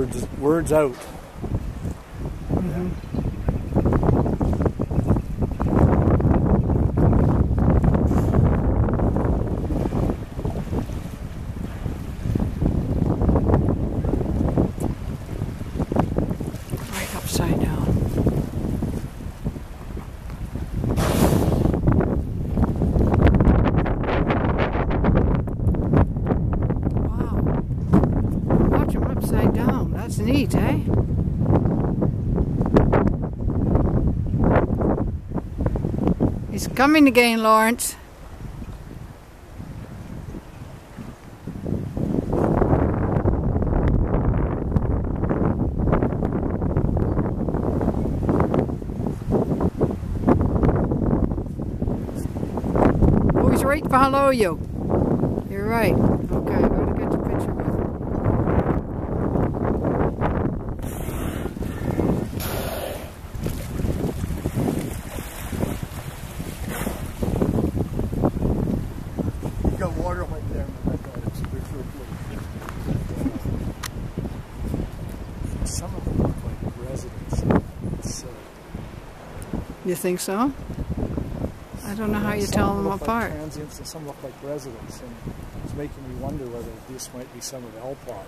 words words out. Mm-hmm. Yeah. That's neat, eh? He's coming again, Lawrence. He's right below you. You're right. Okay, Water. It's real Some of them look like residents. Uh, You think so? I don't know how you tell them look apart. Like transients and some look like residents, and it's making me wonder whether this might be some of plot.